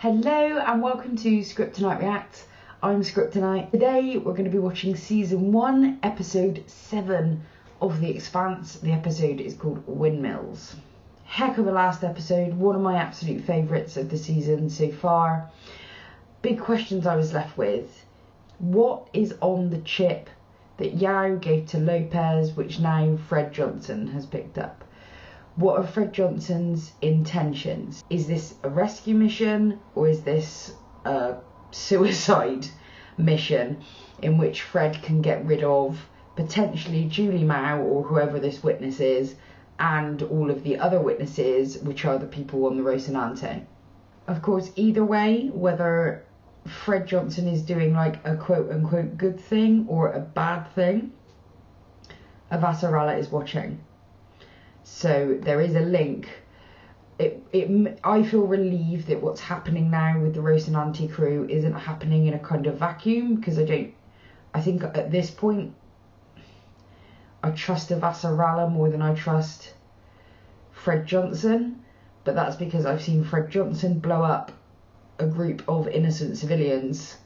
Hello and welcome to Script Scriptonite React. I'm Script Scriptonite. Today we're going to be watching season 1, episode 7 of The Expanse. The episode is called Windmills. Heck of a last episode, one of my absolute favourites of the season so far. Big questions I was left with. What is on the chip that Yao gave to Lopez, which now Fred Johnson has picked up? What are Fred Johnson's intentions? Is this a rescue mission or is this a suicide mission in which Fred can get rid of potentially Julie Mao or whoever this witness is and all of the other witnesses, which are the people on the Rocinante? Of course, either way, whether Fred Johnson is doing like a quote unquote good thing or a bad thing, Avasarala is watching so there is a link. It, it, I feel relieved that what's happening now with the Rocinante crew isn't happening in a kind of vacuum because I don't. I think at this point, I trust Avasarala Rala more than I trust Fred Johnson, but that's because I've seen Fred Johnson blow up a group of innocent civilians,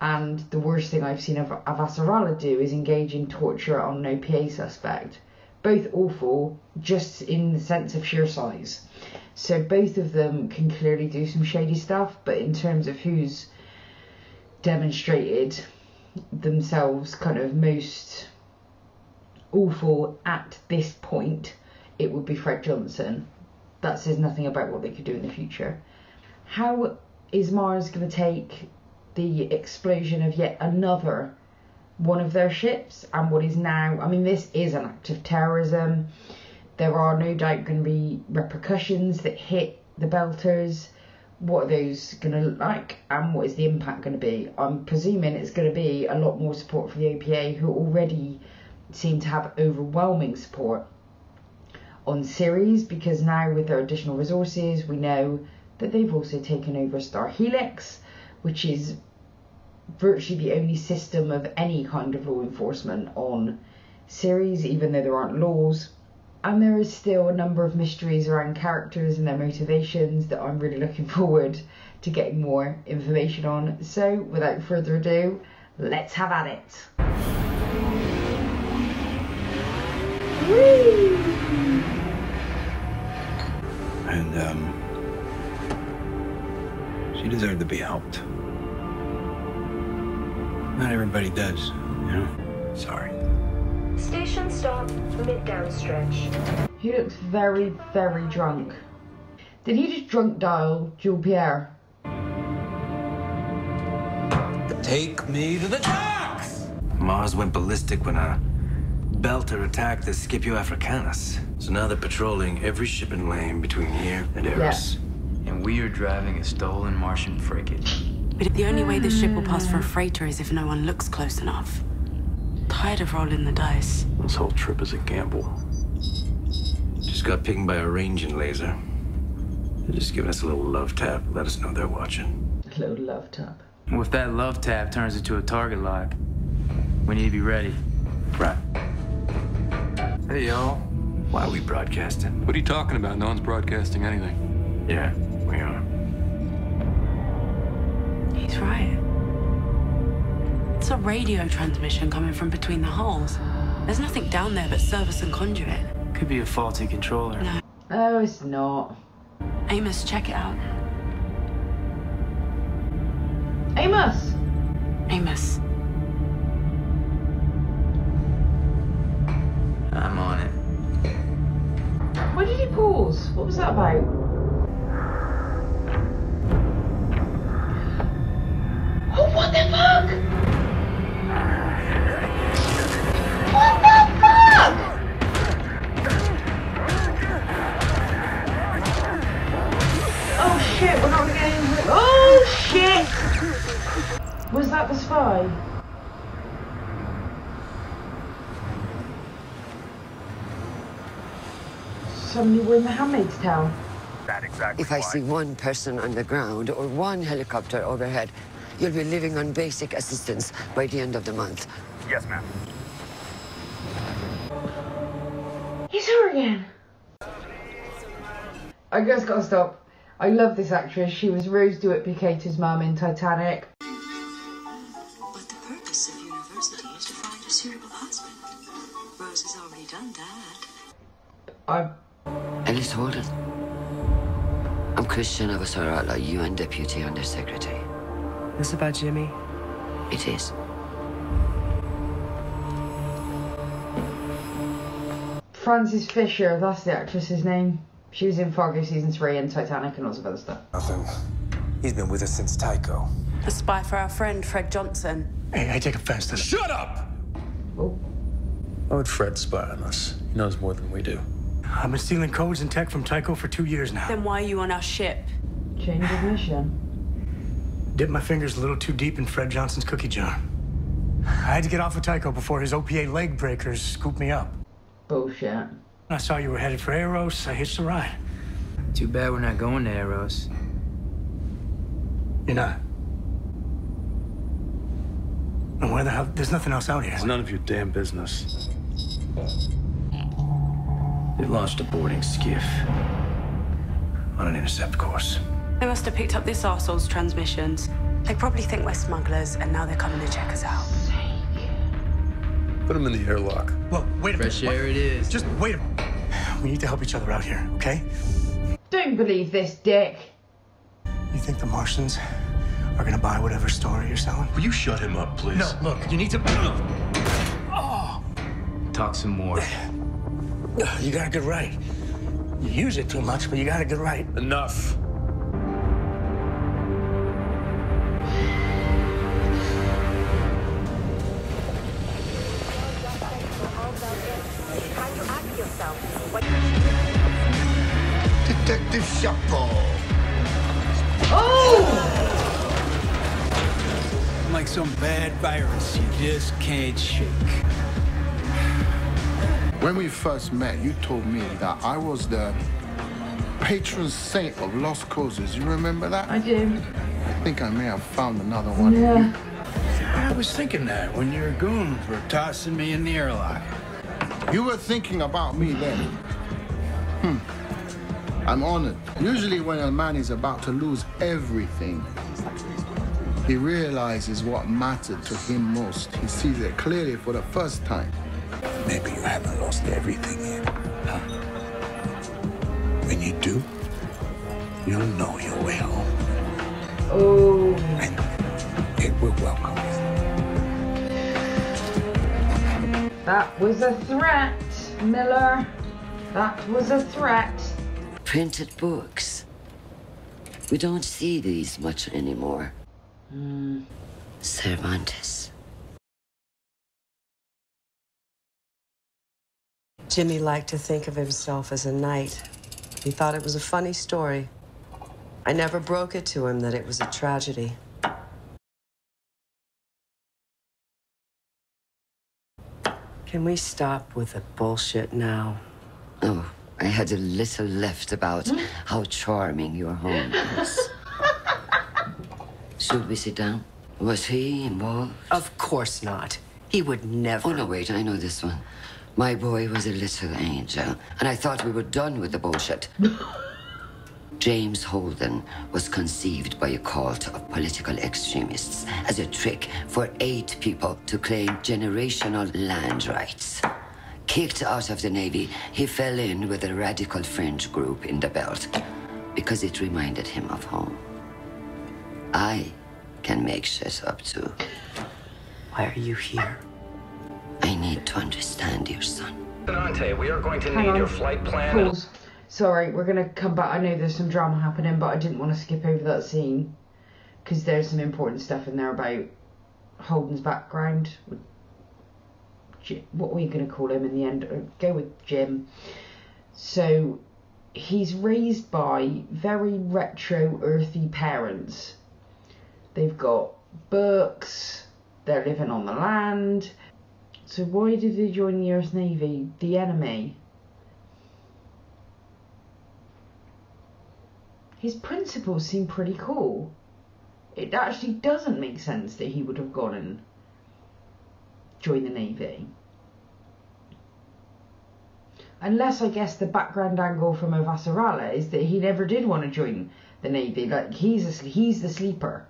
and the worst thing I've seen Avasarala Rala do is engage in torture on an OPA suspect both awful, just in the sense of sheer size. So both of them can clearly do some shady stuff, but in terms of who's demonstrated themselves kind of most awful at this point, it would be Fred Johnson. That says nothing about what they could do in the future. How is Mars going to take the explosion of yet another one of their ships and what is now, I mean, this is an act of terrorism. There are no doubt going to be repercussions that hit the Belters. What are those going to look like and what is the impact going to be? I'm presuming it's going to be a lot more support for the OPA, who already seem to have overwhelming support on Ceres because now with their additional resources, we know that they've also taken over Star Helix, which is virtually the only system of any kind of law enforcement on Ceres, even though there aren't laws. And there is still a number of mysteries around characters and their motivations that I'm really looking forward to getting more information on. So, without further ado, let's have at it. Whee! And, um, she deserved to be helped. Not everybody does, you know? Sorry. Station stop, mid downstretch. He looks very, very drunk. Did he just drunk dial Jules Pierre? Take me to the docks! Mars went ballistic when a Belter attacked the Scipio Africanus. So now they're patrolling every shipping lane between here and Eros. Yeah. And we are driving a stolen Martian frigate. But the only way this ship will pass for a hmm. freighter is if no one looks close enough. Tired of rolling the dice. This whole trip is a gamble. Just got pinged by a ranging laser. They're just giving us a little love tap. Let us know they're watching. A little love tap. Well, if that love tap turns into a target lock, we need to be ready. Right. Hey, y'all. Why are we broadcasting? What are you talking about? No one's broadcasting anything. Yeah, we are. He's right. It's a radio transmission coming from between the holes. There's nothing down there but service and conduit. Could be a faulty controller. No. Oh, it's not. Amos, check it out. Amos! Amos. I'm on it. Why did he pause? What was that about? The Handmaid's Tale. Exactly if I see one person on the ground or one helicopter overhead, You'll be living on basic assistance by the end of the month. Yes, ma'am. He's her again. I just gotta stop. I love this actress. She was Rose DeWitt-Bukater's mum in Titanic. But the purpose of university is to find a suitable husband. Rose has already done that. I Ellis Holden. I'm Chrisjen Avasarala, like UN Deputy Undersecretary. This about Jimmy? It is. Frances Fisher, that's the actress's name. She was in Fargo season three and Titanic and lots of other stuff. Nothing. He's been with us since Tycho. A spy for our friend Fred Johnson. Hey, I take offense to that. Shut up! Oh, Why would Fred spy on us? He knows more than we do. I've been stealing codes and tech from Tycho for two years now. Then why are you on our ship? change of mission. Dipped my fingers a little too deep in Fred Johnson's cookie jar. I had to get off of Tycho before his OPA leg breakers scooped me up. Bullshit. I saw you were headed for Eros. I hitched a ride. Too bad we're not going to Eros. You're not. And where the hell? There's nothing else out here. It's none of your damn business. They launched a boarding skiff on an intercept course. They must have picked up this arsehole's transmissions. They probably think we're smugglers, and now they're coming to check us out. Put them in the airlock. Well, wait a Fresh minute. air it is. Just wait a minute. We need to help each other out here, okay? Don't believe this, Dick. You think the Martians are gonna buy whatever story you're selling? Will you shut him up, please? No, look, you need to. Talk some more. You got to get right. You use it too much, but you got to get right. Enough. Detective Chapeau. Oh! Like some bad virus you just can't shake. When we first met, you told me that I was the patron saint of lost causes. You remember that? I do. I think I may have found another one. Yeah. I was thinking that when you were going for tossing me in the airlock. You were thinking about me then. Hmm. I'm honored. Usually, when a man is about to lose everything, he realizes what mattered to him most. He sees it clearly for the first time. Maybe you haven't lost everything yet. Huh? When you do, you'll know your way home. Oh. And it will welcome you. That was a threat, Miller. That was a threat. Printed books. We don't see these much anymore. Hmm. Cervantes. Jimmy liked to think of himself as a knight. He thought it was a funny story. I never broke it to him that it was a tragedy. Can we stop with the bullshit now? Oh, I had a little left about hmm? how charming your home is. Should we sit down? Was he involved? Of course not. He would never. Oh, no, wait, I know this one. My boy was a little angel, and I thought we were done with the bullshit. James Holden was conceived by a cult of political extremists as a trick for eight people to claim generational land rights. Kicked out of the Navy, he fell in with a radical fringe group in the belt because it reminded him of home. I can make shit up too. Why are you here? I need to understand your son. Tenante, we are going to Hang need on. your flight plan. and- Pause. Sorry, we're gonna come back. I know there's some drama happening, but I didn't want to skip over that scene because there's some important stuff in there about Holden's background. What were you gonna call him in the end? Uh, Go with Jim. So he's raised by very retro, earthy parents. They've got books. They're living on the land. So why did they join the Earth Navy? The enemy. his principles seem pretty cool. It actually doesn't make sense that he would have gone and joined the Navy. Unless I guess the background angle from Avasarala is that he never did want to join the Navy. Like he's a, he's the sleeper.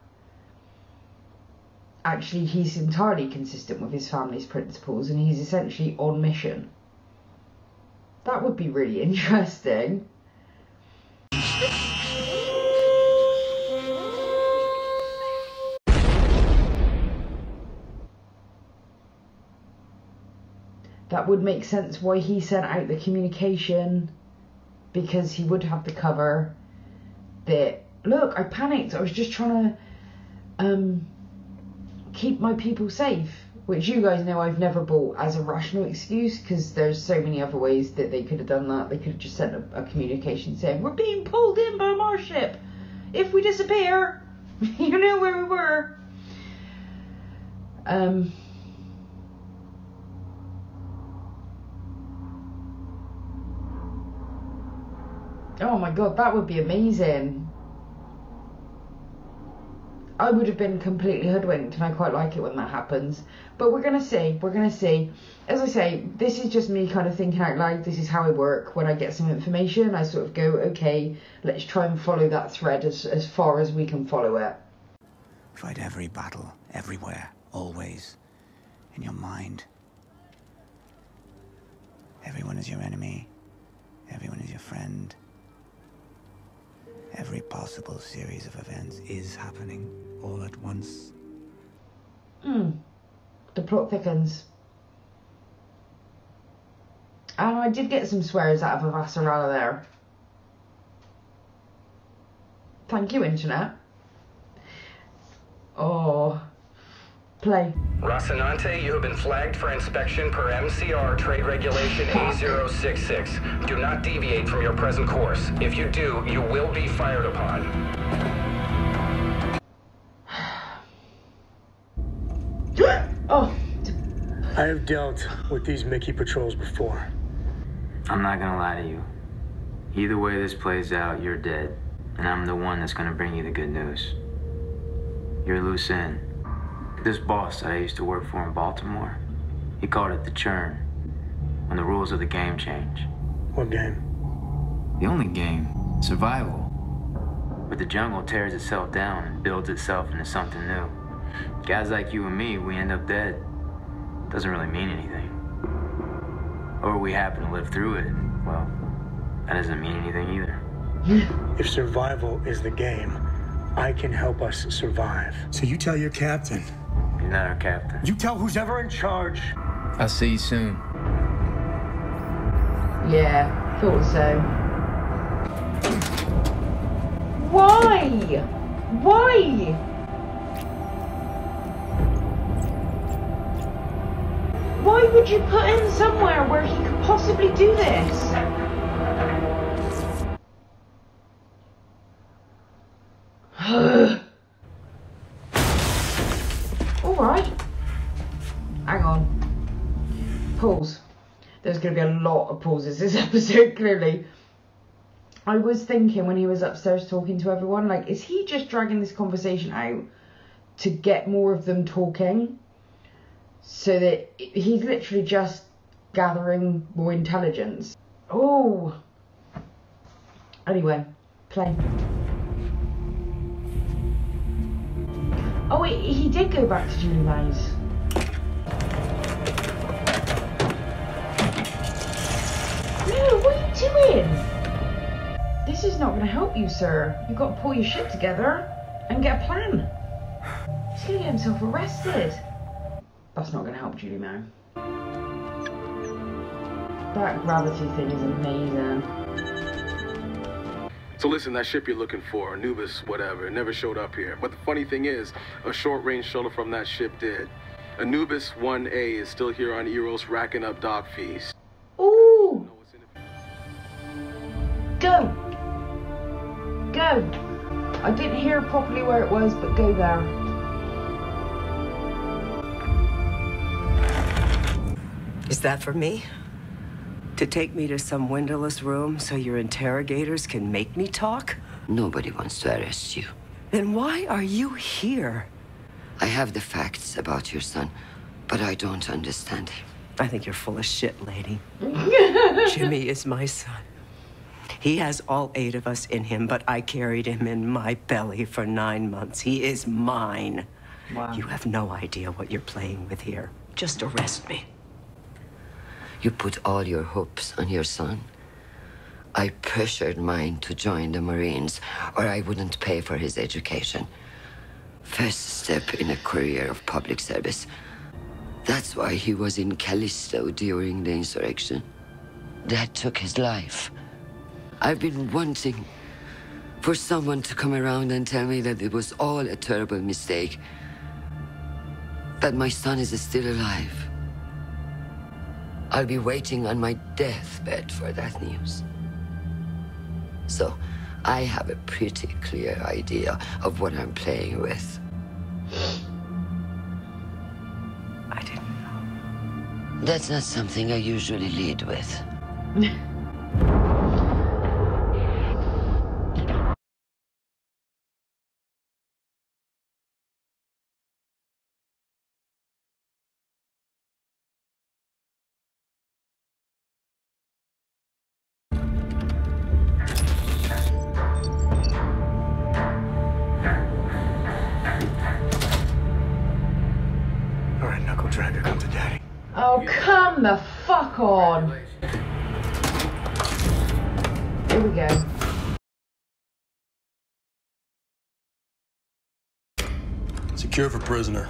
Actually, he's entirely consistent with his family's principles, and he's essentially on mission. That would be really interesting. that would make sense why he sent out the communication because he would have the cover that look i panicked i was just trying to um, keep my people safe which you guys know i've never bought as a rational excuse because there's so many other ways that they could have done that. They could have just sent a, a communication saying we're being pulled in by a mars ship. If we disappear you know where we were. Um Oh my god, that would be amazing. I would have been completely hoodwinked and I quite like it when that happens. But we're gonna see, we're gonna see. As I say, this is just me kind of thinking out loud, this is how I work. When I get some information, I sort of go, okay, let's try and follow that thread as, as far as we can follow it. Fight every battle, everywhere, always, in your mind. Everyone is your enemy. Everyone is your friend. Every possible series of events is happening all at once. Hmm. The plot thickens. And I did get some swears out of Avasarala there. Thank you, Internet. Oh. Play. Rocinante, you have been flagged for inspection per MCR Trade Regulation A066. Do not deviate from your present course. If you do, you will be fired upon. Oh. I have dealt with these Mickey patrols before. I'm not gonna lie to you. Either way this plays out, you're dead. And I'm the one that's gonna bring you the good news. You're loose end. This boss that I used to work for in Baltimore, he called it the churn. When the rules of the game change. What game? The only game. Survival. Where the jungle tears itself down and builds itself into something new. Guys like you and me, we end up dead. Doesn't really mean anything. Or we happen to live through it. Well, that doesn't mean anything either. If survival is the game, I can help us survive. So you tell your captain. You're not our captain. You tell who's ever in charge. I'll see you soon. Yeah, thought so. Why? Why? Why would you put him somewhere where he could possibly do this? Alright. Hang on. Pause. There's going to be a lot of pauses this episode, clearly. I was thinking when he was upstairs talking to everyone, like, is he just dragging this conversation out to get more of them talking? So that he's literally just gathering more intelligence. Oh. Anyway, play. Oh wait, he did go back to Julie Mao's. No, what are you doing? This is not going to help you, sir. You've got to pull your shit together and get a plan. He's going to get himself arrested. That's not going to help Julie Mao. That gravity thing is amazing. So listen, that ship you're looking for, Anubis, whatever, it never showed up here. But the funny thing is, a short-range shuttle from that ship did. Anubis 1A is still here on Eros racking up dock fees. Ooh! Go! Go! I didn't hear properly where it was, but go there. Is that for me? To take me to some windowless room so your interrogators can make me talk? Nobody wants to arrest you. Then why are you here? I have the facts about your son, but I don't understand him. I think you're full of shit, lady. Jimmy is my son. He has all eight of us in him, but I carried him in my belly for nine months. He is mine. Wow. You have no idea what you're playing with here. Just arrest me. You put all your hopes on your son. I pressured mine to join the Marines, or I wouldn't pay for his education. First step in a career of public service. That's why he was in Callisto during the insurrection. That took his life. I've been wanting for someone to come around and tell me that it was all a terrible mistake. That my son is still alive. I'll be waiting on my deathbed for that news. So, I have a pretty clear idea of what I'm playing with. I didn't know. That's not something I usually lead with. Secure for prisoner.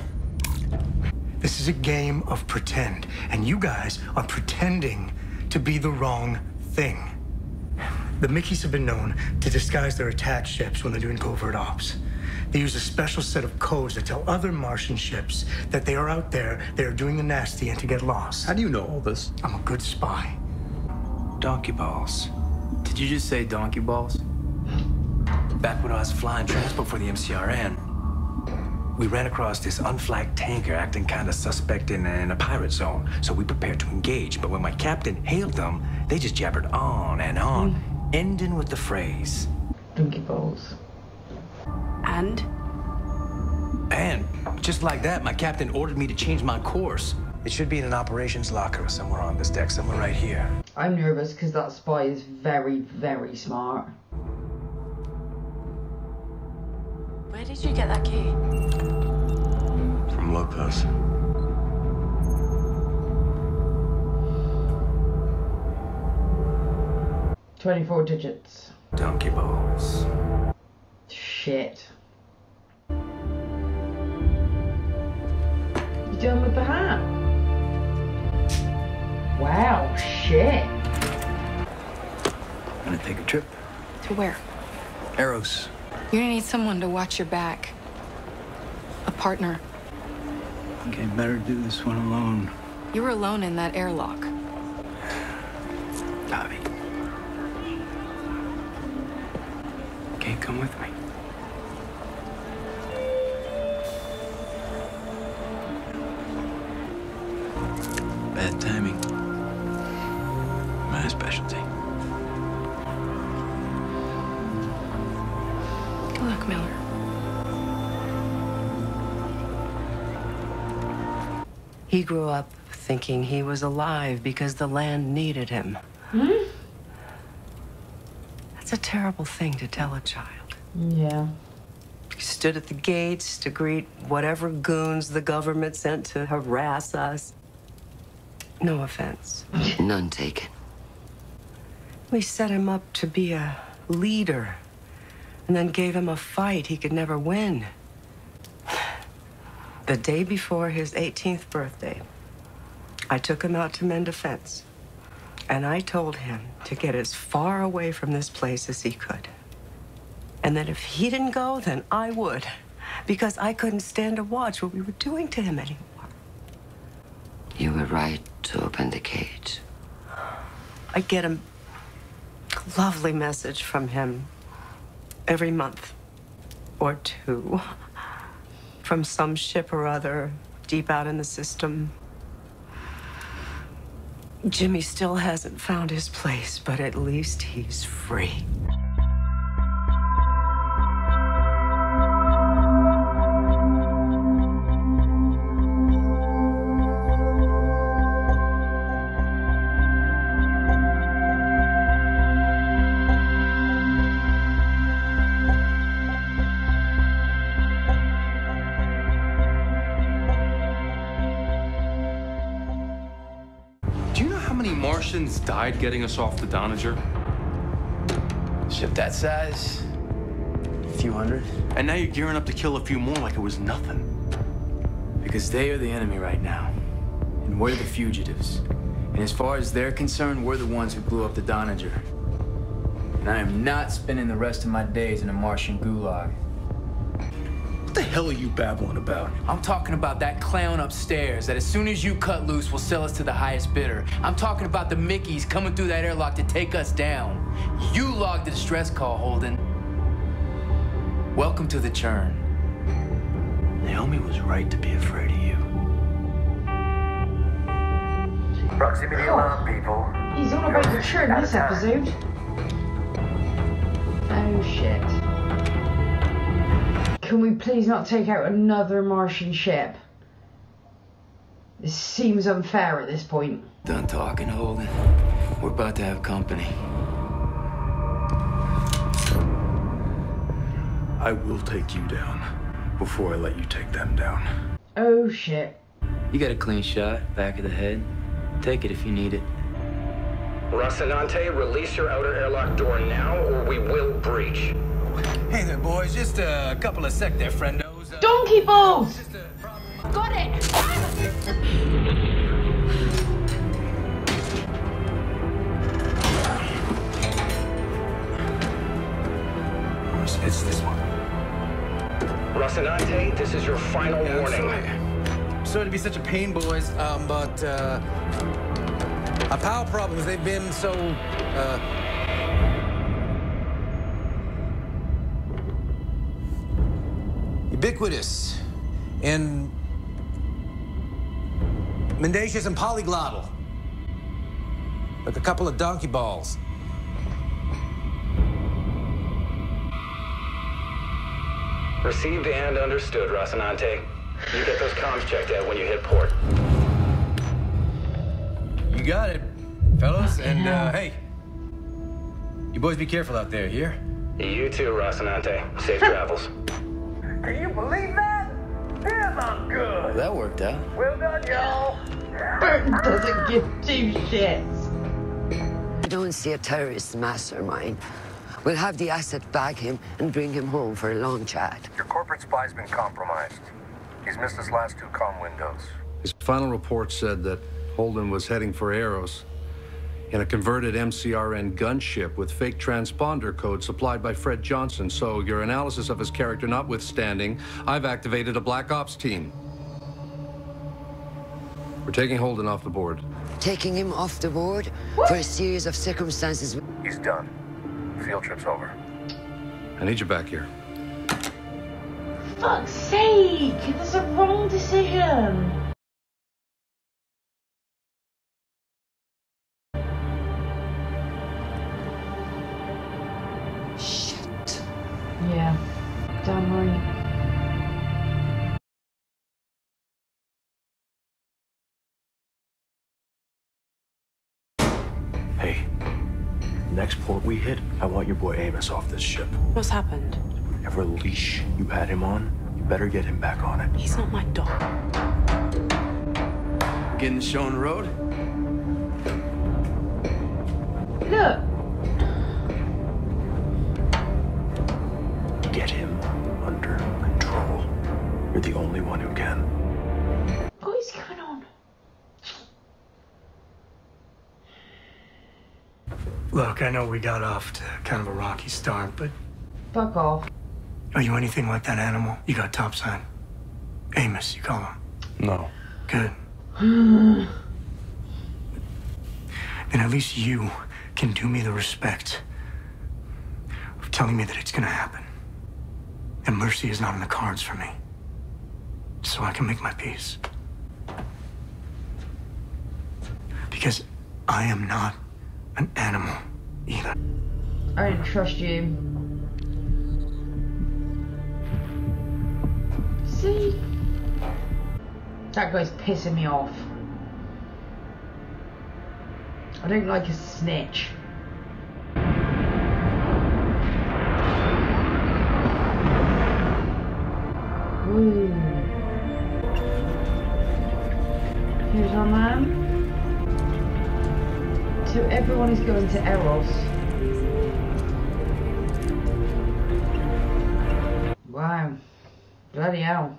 This is a game of pretend, and you guys are pretending to be the wrong thing. The Mickeys have been known to disguise their attack ships when they're doing covert ops. They use a special set of codes that tell other Martian ships that they are out there, they are doing the nasty, and to get lost. How do you know all this? I'm a good spy. Donkey balls. Did you just say donkey balls? Back when I was flying transport for the MCRN, we ran across this unflagged tanker acting kind of suspect in, in a pirate zone. So we prepared to engage. But when my captain hailed them, they just jabbered on and on, hmm. ending with the phrase. Donkey balls. And? And just like that, my captain ordered me to change my course. It should be in an operations locker or somewhere on this deck, somewhere right here. I'm nervous because that spy is very, very smart. Where did you get that key? From Lopez. Twenty-four digits. Donkey balls. Shit. You done with the hat? Wow, shit. Gonna take a trip. To where? Eros. You're gonna need someone to watch your back. A partner. Okay, better do this one alone. You were alone in that airlock. He grew up thinking he was alive because the land needed him. Hmm? That's a terrible thing to tell a child. Yeah. He stood at the gates to greet whatever goons the government sent to harass us. No offense. None taken. We set him up to be a leader and then gave him a fight he could never win. The day before his 18th birthday, I took him out to mend a fence. And I told him to get as far away from this place as he could. And that if he didn't go, then I would. Because I couldn't stand to watch what we were doing to him anymore. You were right to open the cage. I get a lovely message from him every month or two from some ship or other deep out in the system. Jimmy still hasn't found his place, but at least he's free. Martians died getting us off the Donnager? Ship that size? A few hundred. And now you're gearing up to kill a few more like it was nothing. Because they are the enemy right now. And we're the fugitives. And as far as they're concerned, we're the ones who blew up the Donnager. And I am not spending the rest of my days in a Martian gulag. What the hell are you babbling about? I'm talking about that clown upstairs that as soon as you cut loose will sell us to the highest bidder. I'm talking about the Mickeys coming through that airlock to take us down. You logged the distress call, Holden. Welcome to the churn. Naomi was right to be afraid of you. Proximity oh. alarm, people. He's all about the churn this episode. Oh shit. Can we please not take out another Martian ship? This seems unfair at this point. Done talking, Holden. We're about to have company. I will take you down before I let you take them down. Oh shit. You got a clean shot, back of the head. Take it if you need it. Rocinante, release your outer airlock door now, or we will breach. Hey there, boys. Just a couple of sec there, friendos. Uh, Donkey balls! Got it! It's this one. Rocinante, this is your final warning. Sorry. sorry to be such a pain, boys, um, but uh, our power problems, they've been so. Uh, ubiquitous and mendacious and polyglottal. Like a couple of donkey balls. Received and understood, Rocinante. You get those comms checked out when you hit port. You got it, fellas. And uh, hey, you boys be careful out there, here? You too, Rocinante. Safe travels. Can you believe that? Damn, I'm good. That worked out. Well done, y'all. Burton doesn't give two shits. I don't see a terrorist mastermind. We'll have the asset bag him and bring him home for a long chat. Your corporate spy's been compromised. He's missed his last two com windows. His final report said that Holden was heading for Eros in a converted MCRN gunship with fake transponder code supplied by Fred Johnson. So, your analysis of his character notwithstanding, I've activated a Black Ops team. We're taking Holden off the board. Taking him off the board for a series of circumstances. He's done. Field trip's over. I need you back here. Fuck's sake! That's a wrong decision. Next hit, I want your boy Amos off this ship. What's happened? Whatever leash you had him on, you better get him back on it. He's not my dog. Getting shown the road? Look. Get him under control. You're the only one who can. Look, I know we got off to kind of a rocky start, but Fuck off. are you anything like that animal? You got topside. Amos, you call him. No. Good. Then at least you can do me the respect of telling me that it's gonna happen. And mercy is not in the cards for me. So I can make my peace. Because I am not an animal either. I don't trust you. See? That guy's pissing me off. I don't like a snitch. Ooh. Everyone is going to Eros. Wow. Bloody hell.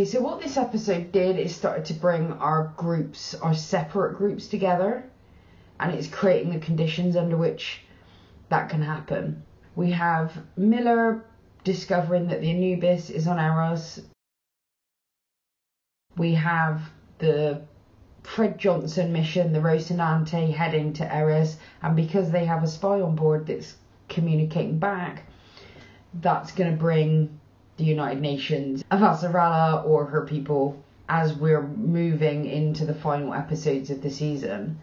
Okay, so what this episode did is started to bring our groups, our separate groups together, and it's creating the conditions under which that can happen. We have Miller discovering that the Anubis is on Eros. We have the Fred Johnson mission, the Rocinante heading to Eros, and because they have a spy on board that's communicating back, that's going to bring the United Nations Avasarala or her people as we're moving into the final episodes of the season.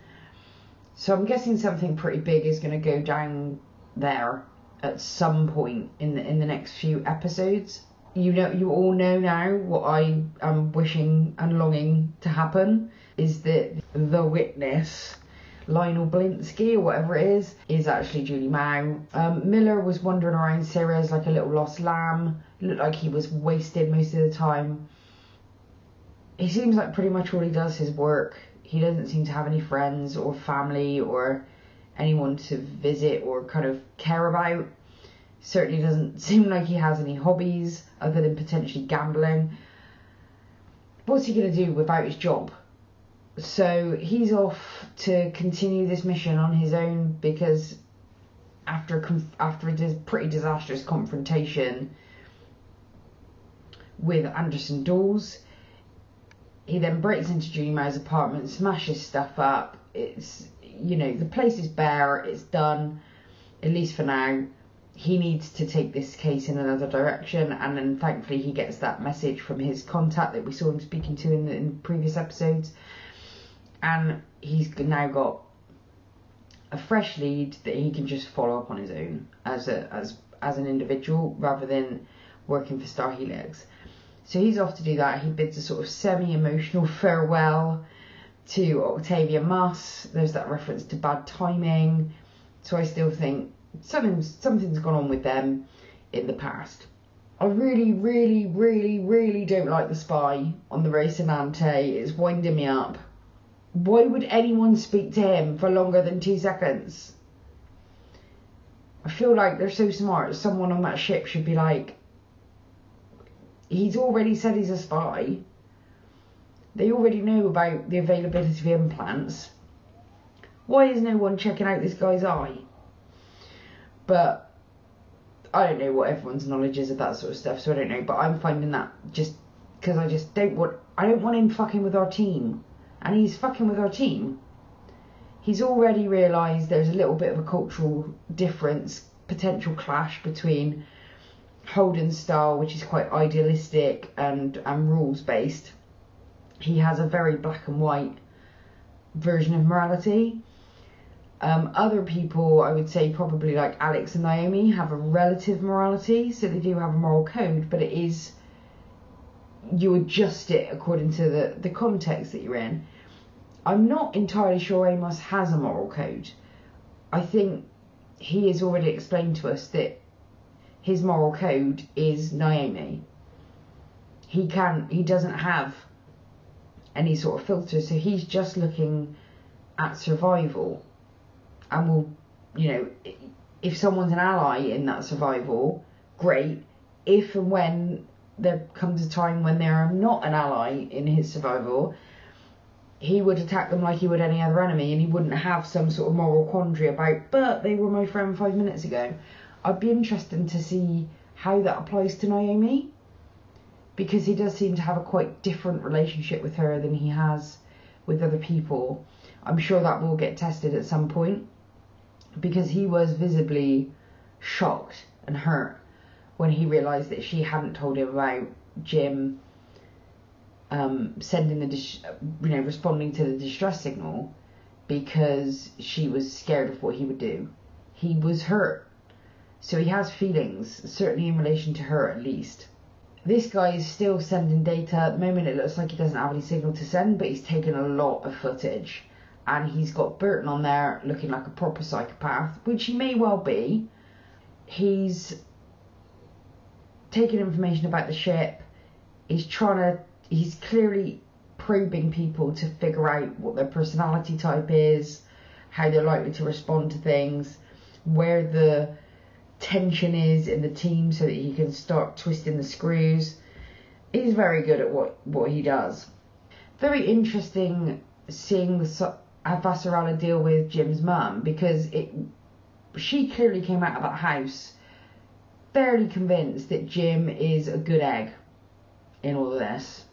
So I'm guessing something pretty big is going to go down there at some point in the in the next few episodes. You know, you all know now what I am wishing and longing to happen is that the witness Lionel Polanski or whatever it is is actually Julie Mao. Um, Miller was wandering around Ceres like a little lost lamb. Looked like he was wasted most of the time. He seems like pretty much all he does his work. He doesn't seem to have any friends or family or anyone to visit or kind of care about. Certainly doesn't seem like he has any hobbies other than potentially gambling. What's he going to do without his job? So he's off to continue this mission on his own because after after a pretty disastrous confrontation with Anderson Dawes, he then breaks into Julie Mao's apartment, smashes stuff up. It's you know the place is bare. It's done, at least for now. He needs to take this case in another direction, and then thankfully he gets that message from his contact that we saw him speaking to in the in previous episodes and he's now got a fresh lead that he can just follow up on his own as a as as an individual rather than working for Star Helix. So he's off to do that. He bids a sort of semi-emotional farewell to Octavia Muss. There's that reference to bad timing. So I still think something's something's gone on with them in the past. I really, really, really, really don't like the spy on the Rocinante. It's winding me up why would anyone speak to him for longer than two seconds? I feel like they're so smart. Someone on that ship should be like, he's already said he's a spy. They already know about the availability of implants. Why is no one checking out this guy's eye? But I don't know what everyone's knowledge is of that sort of stuff, so I don't know. But I'm finding that just because I just don't want I don't want him fucking with our team and he's fucking with our team. He's already realised there's a little bit of a cultural difference, potential clash between Holden's style, which is quite idealistic and, and rules based. He has a very black and white version of morality. Um, other people, I would say, probably like Alex and Naomi, have a relative morality, so they do have a moral code, but it is you adjust it according to the, the context that you're in. I'm not entirely sure Amos has a moral code. I think he has already explained to us that his moral code is Naomi. He can he doesn't have any sort of filter, so he's just looking at survival and will you know if someone's an ally in that survival, great if and when there comes a time when they are not an ally in his survival, he would attack them like he would any other enemy and he wouldn't have some sort of moral quandary about, but they were my friend five minutes ago. I'd be interested to see how that applies to Naomi because he does seem to have a quite different relationship with her than he has with other people. I'm sure that will get tested at some point because he was visibly shocked and hurt when he realised that she hadn't told him about Jim um, sending the, dis- you know, responding to the distress signal because she was scared of what he would do. He was hurt. So he has feelings, certainly in relation to her at least. This guy is still sending data. At the moment, it looks like he doesn't have any signal to send, but he's taken a lot of footage. And he's got Burton on there looking like a proper psychopath, which he may well be. He's taking information about the ship. He's trying to. He's clearly probing people to figure out what their personality type is, how they're likely to respond to things, where the tension is in the team so that he can start twisting the screws. He's very good at what, what he does. Very interesting seeing the Avasarala deal with Jim's mum because it she clearly came out of that house fairly convinced that Jim is a good egg in all of this.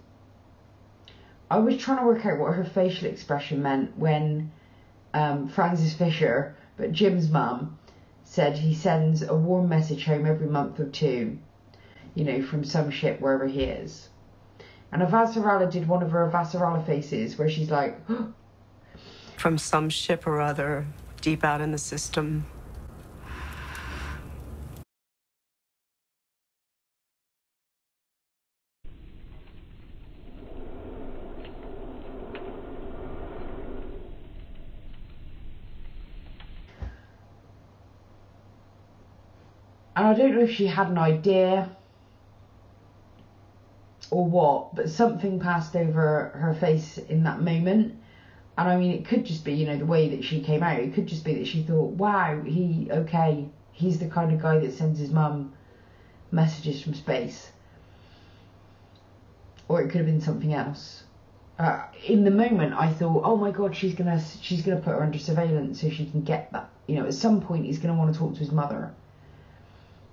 I was trying to work out what her facial expression meant when um, Frances Fisher, but Jim's mum, said he sends a warm message home every month or two, you know, from some ship wherever he is. And Avasarala did one of her Avasarala faces where she's like, from some ship or other, deep out in the system. And I don't know if she had an idea or what, but something passed over her face in that moment. And I mean, it could just be, you know, the way that she came out. It could just be that she thought, wow, he, okay, he's the kind of guy that sends his mum messages from space. Or it could have been something else. Uh, in the moment, I thought, oh my god, she's gonna, she's gonna put her under surveillance so she can get that. You know, at some point, he's gonna want to talk to his mother.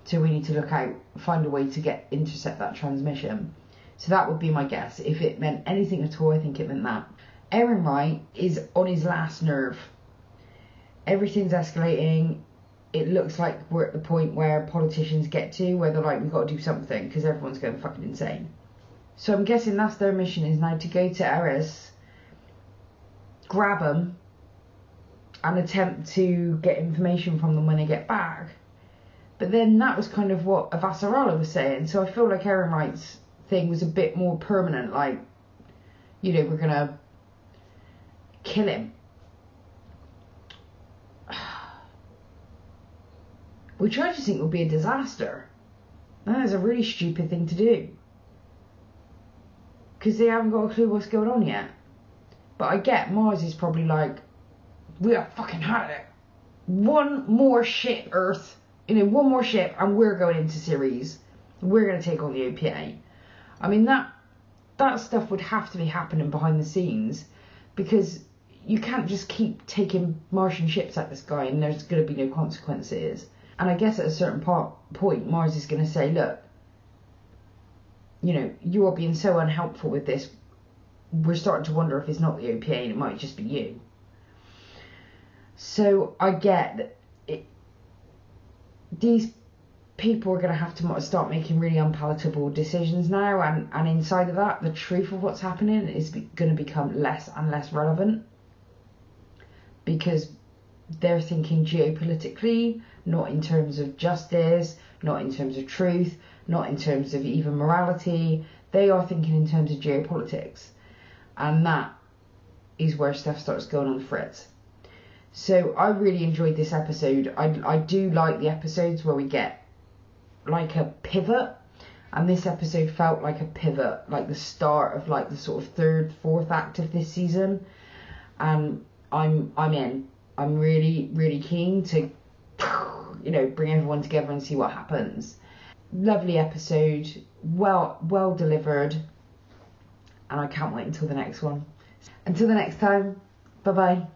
So we need to look out, find a way to get intercept that transmission. So that would be my guess. If it meant anything at all, I think it meant that. Errinwright is on his last nerve. Everything's escalating. It looks like we're at the point where politicians get to, where they're like, we've got to do something because everyone's going fucking insane. So I'm guessing that's their mission is now to go to Eros, grab them, and attempt to get information from them when they get back. But then that was kind of what Avasarala was saying. So I feel like Errinwright's thing was a bit more permanent. Like, you know, we're going to kill him. Which I just think would be a disaster. That is a really stupid thing to do. Because they haven't got a clue what's going on yet. But I get Mars is probably like, we have fucking had it. One more shit, Earth you know, one more ship and we're going into Ceres. We're going to take on the OPA. I mean, that that stuff would have to be happening behind the scenes because you can't just keep taking Martian ships at this guy and there's going to be no consequences. And I guess at a certain part, point, Mars is going to say, look, you know, you are being so unhelpful with this. We're starting to wonder if it's not the OPA and it might just be you. So I get that these people are going to have to start making really unpalatable decisions now, and, and inside of that, the truth of what's happening is going to become less and less relevant because they're thinking geopolitically, not in terms of justice, not in terms of truth, not in terms of even morality. They are thinking in terms of geopolitics, and that is where stuff starts going on the fritz. So I really enjoyed this episode. I, I do like the episodes where we get like a pivot. And this episode felt like a pivot, like the start of like the sort of third, fourth act of this season. And I'm I'm in. I'm really, really keen to you know, bring everyone together and see what happens. lovely episode, well well delivered, and I can't wait until the next one. Until the next time, bye bye.